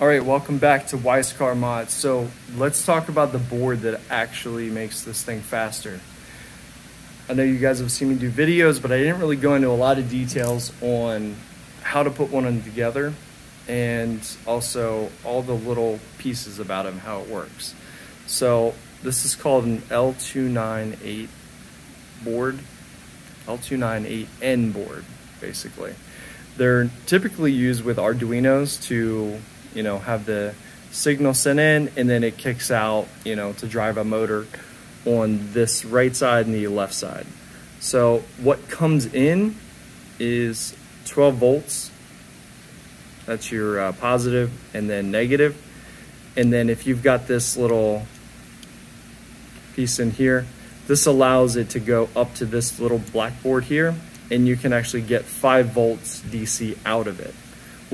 All right, welcome back to Wyze Car Mods. So let's talk about the board that actually makes this thing faster. I know you guys have seen me do videos, but I didn't really go into a lot of details on how to put one together and also all the little pieces about them, how it works. So this is called an L298 board, L298N board, basically. They're typically used with Arduinos to you know, have the signal sent in and then it kicks out, you know, to drive a motor on this right side and the left side. So what comes in is 12 volts. That's your uh, positive and then negative. And then if you've got this little piece in here, this allows it to go up to this little blackboard here and you can actually get 5 volts DC out of it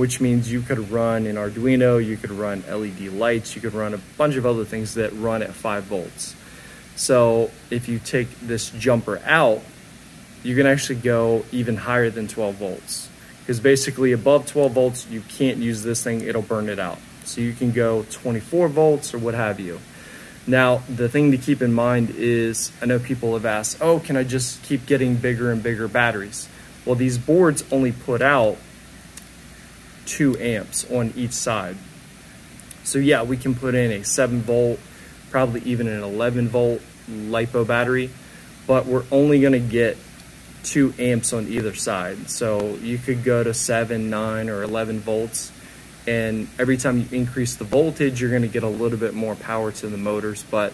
which means you could run an Arduino, you could run LED lights, you could run a bunch of other things that run at 5 volts. So if you take this jumper out, you can actually go even higher than 12 volts. Because basically above 12 volts, you can't use this thing, it'll burn it out. So you can go 24 volts or what have you. Now, the thing to keep in mind is, I know people have asked, oh, can I just keep getting bigger and bigger batteries? Well, these boards only put out 2 amps on each side. So yeah, we can put in a 7 volt, probably even an 11 volt LiPo battery, but we're only going to get 2 amps on either side. So you could go to 7, 9, or 11 volts, and every time you increase the voltage, you're going to get a little bit more power to the motors, but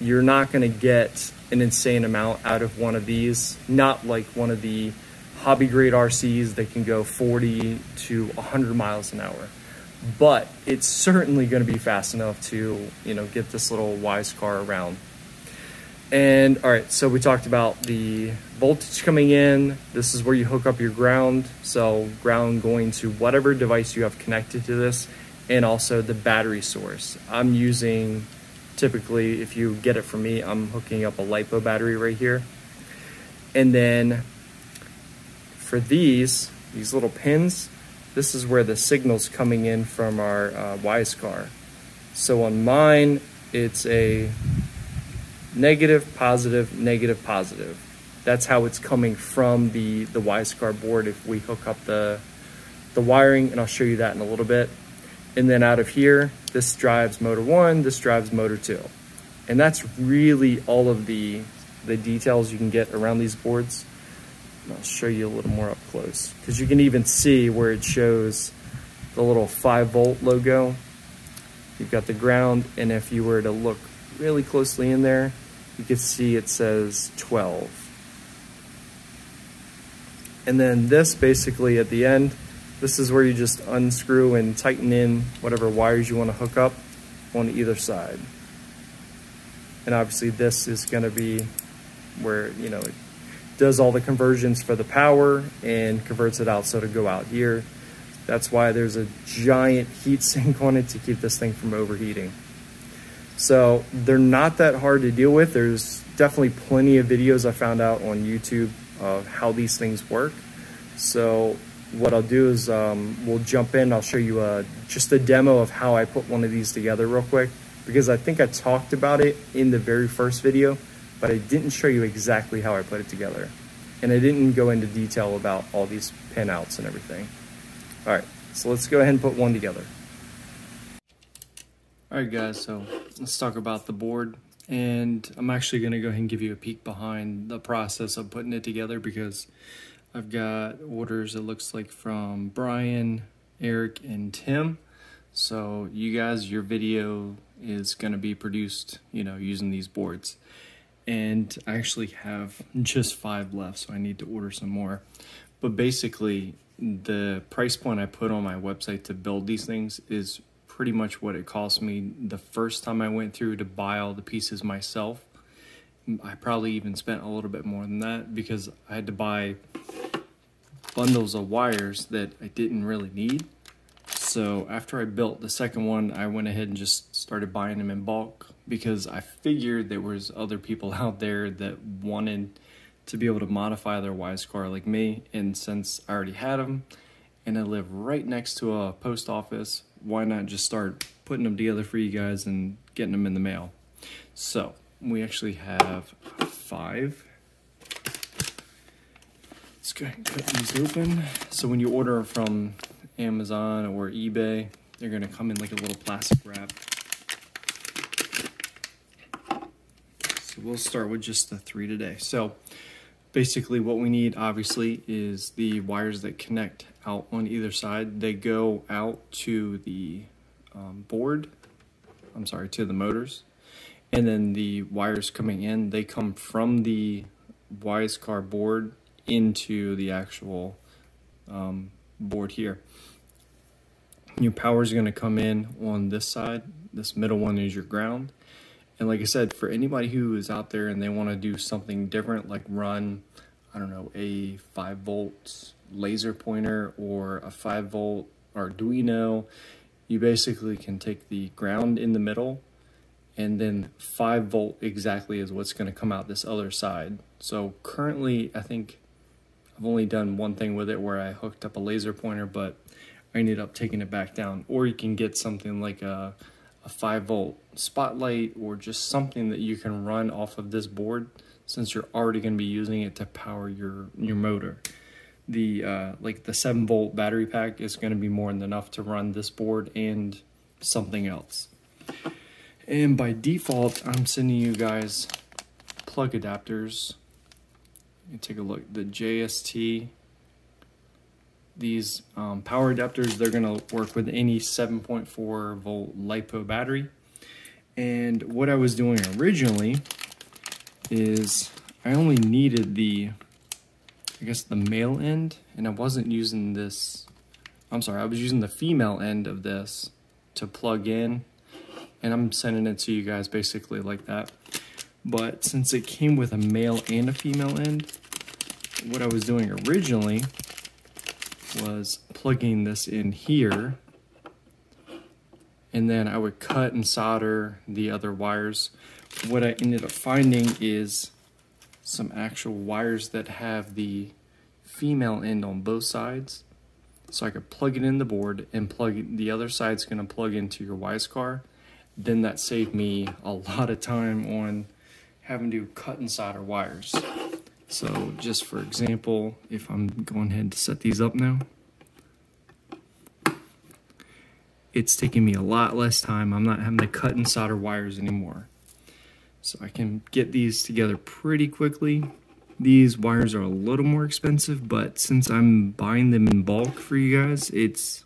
you're not going to get an insane amount out of one of these, not like one of the hobby grade RCs that can go 40 to 100 miles an hour. But it's certainly going to be fast enough to, you know, get this little Wyze car around. And all right, so we talked about the voltage coming in. This is where you hook up your ground. So ground going to whatever device you have connected to this and also the battery source. I'm using, typically, if you get it from me, I'm hooking up a LiPo battery right here. And then for these, these little pins, this is where the signal's coming in from our uh, Wyze car. So on mine, it's a negative, positive, negative, positive. That's how it's coming from the, the Wyze car board if we hook up the, the wiring, and I'll show you that in a little bit. And then out of here, this drives motor one, this drives motor two. And that's really all of the, the details you can get around these boards. I'll show you a little more up close because you can even see where it shows the little 5 volt logo. You've got the ground and if you were to look really closely in there, you can see it says 12. And then this basically at the end, this is where you just unscrew and tighten in whatever wires you want to hook up on either side. And obviously this is going to be where, you know, it does all the conversions for the power and converts it out so to go out here. That's why there's a giant heat sink on it to keep this thing from overheating. So they're not that hard to deal with. There's definitely plenty of videos I found out on YouTube of how these things work. So what I'll do is um, we'll jump in. I'll show you a, just a demo of how I put one of these together real quick because I think I talked about it in the very first video but I didn't show you exactly how I put it together. And I didn't go into detail about all these pinouts and everything. All right, so let's go ahead and put one together. All right, guys, so let's talk about the board. And I'm actually gonna go ahead and give you a peek behind the process of putting it together because I've got orders it looks like from Brian, Eric, and Tim. So you guys, your video is gonna be produced, you know, using these boards and I actually have just five left, so I need to order some more. But basically, the price point I put on my website to build these things is pretty much what it cost me the first time I went through to buy all the pieces myself. I probably even spent a little bit more than that because I had to buy bundles of wires that I didn't really need. So after I built the second one, I went ahead and just started buying them in bulk because I figured there was other people out there that wanted to be able to modify their Wyze car like me. And since I already had them and I live right next to a post office. Why not just start putting them together for you guys and getting them in the mail? So we actually have five. Let's go ahead and cut these open. So when you order from Amazon or eBay, they're gonna come in like a little plastic wrap. So we'll start with just the three today. So basically what we need obviously is the wires that connect out on either side. They go out to the um, board, I'm sorry, to the motors. And then the wires coming in, they come from the Wyze car board into the actual um, board here. Your power is going to come in on this side. This middle one is your ground. And like I said, for anybody who is out there and they want to do something different, like run, I don't know, a 5 volt laser pointer or a 5 volt Arduino, you basically can take the ground in the middle and then 5 volt exactly is what's going to come out this other side. So currently, I think I've only done one thing with it where I hooked up a laser pointer, but I ended up taking it back down. Or you can get something like a, a 5 volt spotlight or just something that you can run off of this board since you're already going to be using it to power your, your motor. The uh, like the 7 volt battery pack is going to be more than enough to run this board and something else. And by default, I'm sending you guys plug adapters. Take a look, the JST these um, power adapters, they're to work with any 7.4 volt LiPo battery. And what I was doing originally is I only needed the, I guess the male end, and I wasn't using this, I'm sorry, I was using the female end of this to plug in, and I'm sending it to you guys basically like that. But since it came with a male and a female end, what I was doing originally was plugging this in here and then I would cut and solder the other wires. What I ended up finding is some actual wires that have the female end on both sides. So I could plug it in the board and plug the other side's gonna plug into your Wyze car. Then that saved me a lot of time on having to cut and solder wires. So just for example, if I'm going ahead to set these up now, it's taking me a lot less time. I'm not having to cut and solder wires anymore. So I can get these together pretty quickly. These wires are a little more expensive, but since I'm buying them in bulk for you guys, it's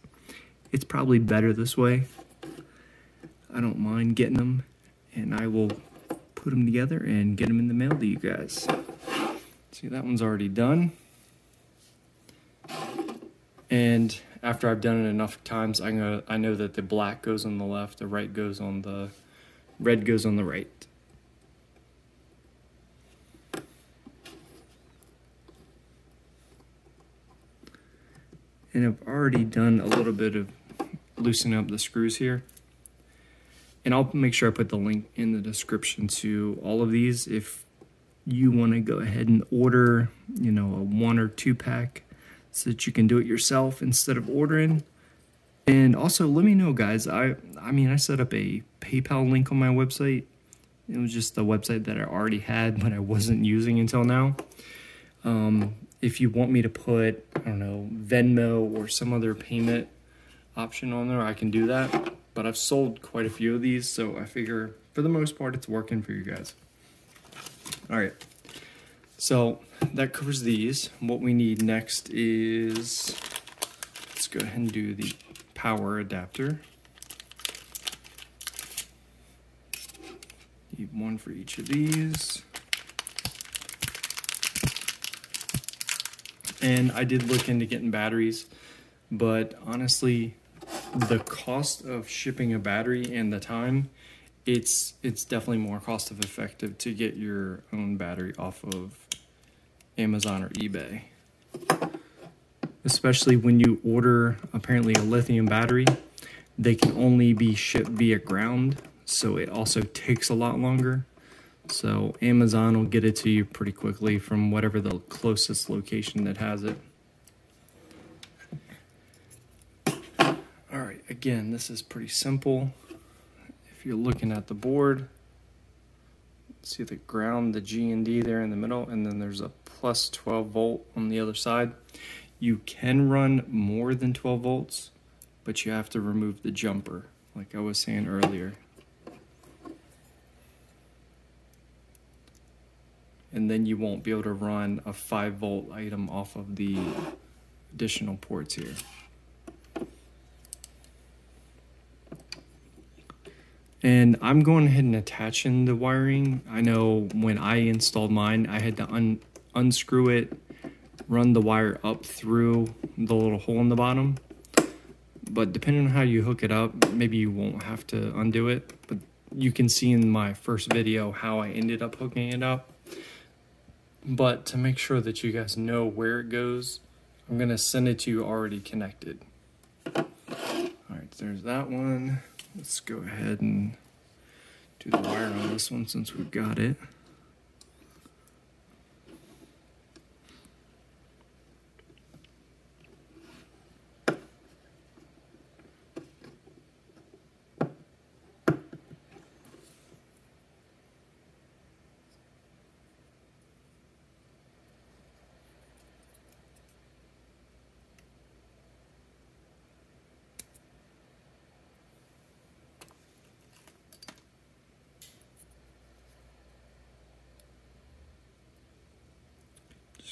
it's probably better this way. I don't mind getting them, and I will put them together and get them in the mail to you guys. See, that one's already done. And after I've done it enough times, I know, I know that the black goes on the left, the right goes on the, red goes on the right. And I've already done a little bit of loosening up the screws here. And I'll make sure I put the link in the description to all of these if you want to go ahead and order, you know, a one or two pack so that you can do it yourself instead of ordering. And also, let me know, guys. I I mean, I set up a PayPal link on my website. It was just the website that I already had, but I wasn't using until now. Um, if you want me to put, I don't know, Venmo or some other payment option on there, I can do that. But I've sold quite a few of these, so I figure for the most part, it's working for you guys. All right. So that covers these. What we need next is, let's go ahead and do the power adapter. Need one for each of these. And I did look into getting batteries, but honestly, the cost of shipping a battery and the time it's it's definitely more cost effective to get your own battery off of Amazon or eBay. Especially when you order apparently a lithium battery, they can only be shipped via ground, so it also takes a lot longer. So Amazon will get it to you pretty quickly from whatever the closest location that has it. All right, again, this is pretty simple. You're looking at the board, see the ground, the G and D there in the middle, and then there's a plus 12 volt on the other side. You can run more than 12 volts, but you have to remove the jumper, like I was saying earlier. And then you won't be able to run a 5 volt item off of the additional ports here. And I'm going ahead and attaching the wiring. I know when I installed mine, I had to un unscrew it, run the wire up through the little hole in the bottom. But depending on how you hook it up, maybe you won't have to undo it. But you can see in my first video how I ended up hooking it up. But to make sure that you guys know where it goes, I'm gonna send it to you already connected. All right, there's that one. Let's go ahead and do the wire on this one since we've got it.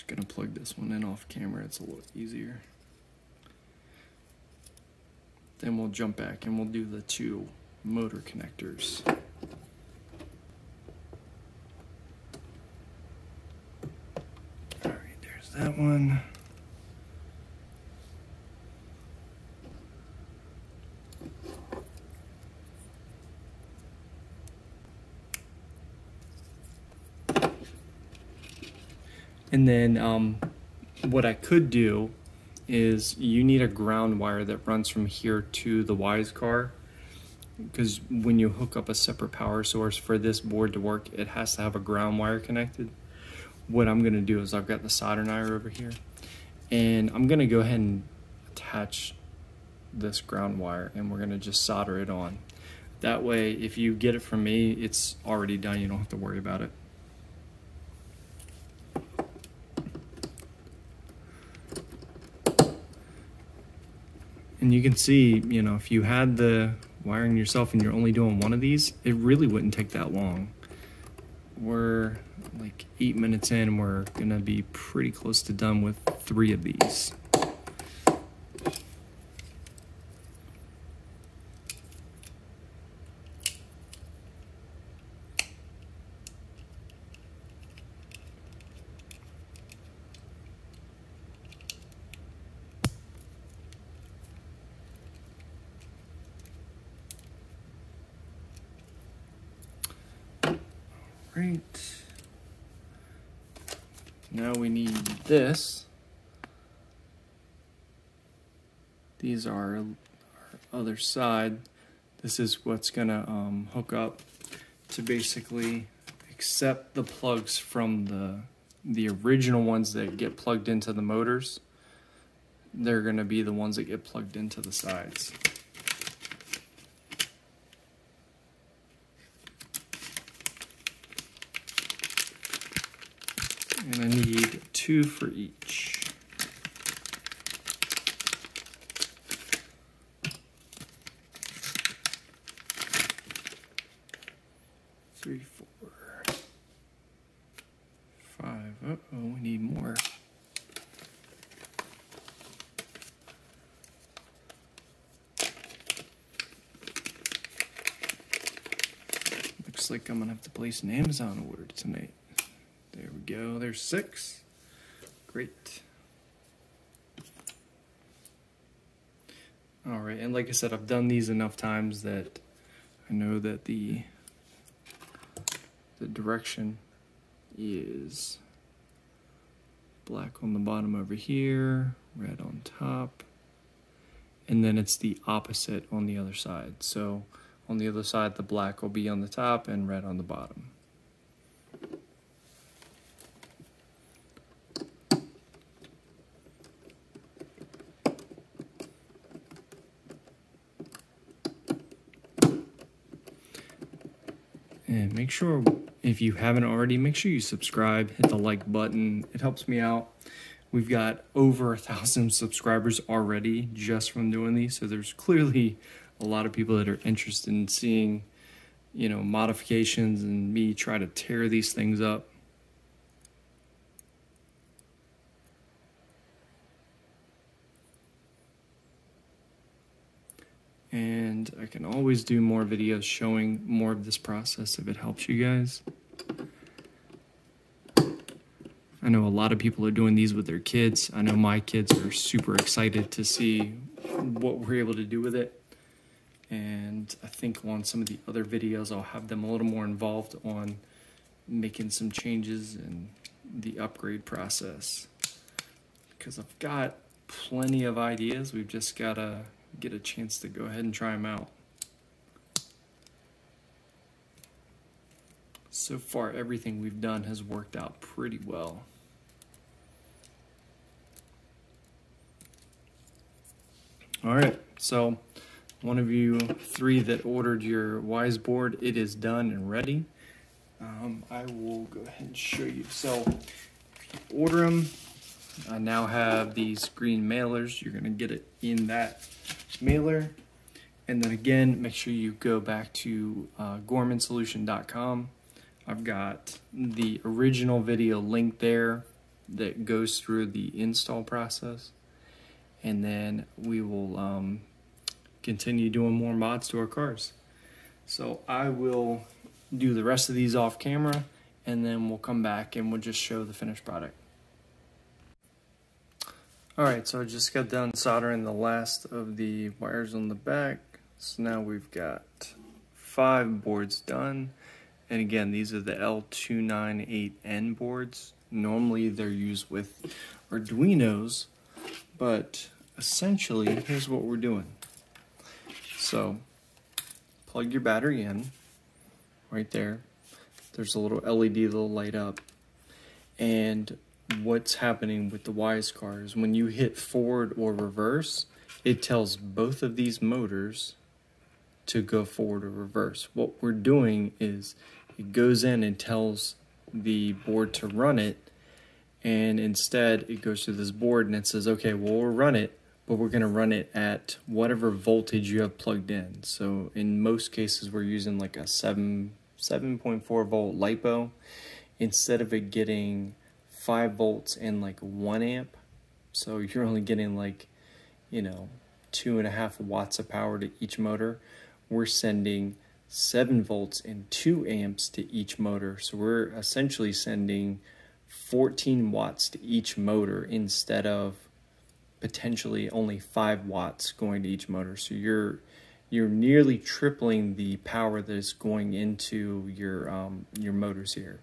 Just gonna plug this one in off camera, it's a little easier. Then we'll jump back and we'll do the two motor connectors. All right, there's that one. And then um, what I could do is you need a ground wire that runs from here to the Wyze car because when you hook up a separate power source for this board to work, it has to have a ground wire connected. What I'm gonna do is I've got the soldering iron over here and I'm gonna go ahead and attach this ground wire and we're gonna just solder it on. That way, if you get it from me, it's already done. You don't have to worry about it. And you can see, you know, if you had the wiring yourself and you're only doing one of these, it really wouldn't take that long. We're like eight minutes in, we're gonna be pretty close to done with three of these. Right. Now we need this. These are our other side. This is what's gonna um, hook up to basically accept the plugs from the the original ones that get plugged into the motors. They're gonna be the ones that get plugged into the sides. And I need two for each. Three, four, five. Uh oh, we need more. Looks like I'm gonna have to place an Amazon order tonight. There we go. There's six. Great. All right, and like I said, I've done these enough times that I know that the the direction is black on the bottom over here, red on top, and then it's the opposite on the other side. So on the other side, the black will be on the top and red on the bottom. And make sure if you haven't already, make sure you subscribe, hit the like button. It helps me out. We've got over a thousand subscribers already just from doing these. So there's clearly a lot of people that are interested in seeing, you know, modifications and me try to tear these things up. And I can always do more videos showing more of this process if it helps you guys. I know a lot of people are doing these with their kids. I know my kids are super excited to see what we're able to do with it. And I think on some of the other videos, I'll have them a little more involved on making some changes in the upgrade process. Because I've got plenty of ideas. We've just got to get a chance to go ahead and try them out. So far, everything we've done has worked out pretty well. All right, so one of you three that ordered your Wyze board, it is done and ready. Um, I will go ahead and show you. So, order them. I now have these green mailers. You're gonna get it in that mailer. And then again, make sure you go back to uh, gormansolution.com. I've got the original video link there that goes through the install process. And then we will um, continue doing more mods to our cars. So I will do the rest of these off camera and then we'll come back and we'll just show the finished product. Alright, so I just got done soldering the last of the wires on the back. So now we've got five boards done. And again, these are the L298N boards. Normally they're used with Arduinos, but essentially here's what we're doing. So plug your battery in right there. There's a little LED that'll light up. And what's happening with the Wyze cars. When you hit forward or reverse, it tells both of these motors to go forward or reverse. What we're doing is it goes in and tells the board to run it, and instead it goes through this board and it says, okay, well, we'll run it, but we're going to run it at whatever voltage you have plugged in. So in most cases, we're using like a 7, 7.4 volt LiPo. Instead of it getting 5 volts and like 1 amp. So you're only getting like, you know, two and a half watts of power to each motor. We're sending 7 volts and 2 amps to each motor. So we're essentially sending 14 watts to each motor instead of potentially only 5 watts going to each motor. So you're you're nearly tripling the power that is going into your um, your motors here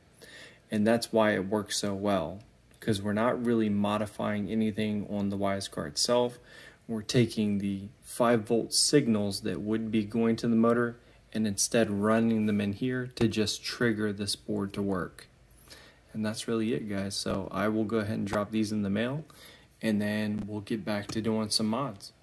and that's why it works so well because we're not really modifying anything on the Wyze car itself. We're taking the 5 volt signals that would be going to the motor and instead running them in here to just trigger this board to work. And that's really it guys. So I will go ahead and drop these in the mail and then we'll get back to doing some mods.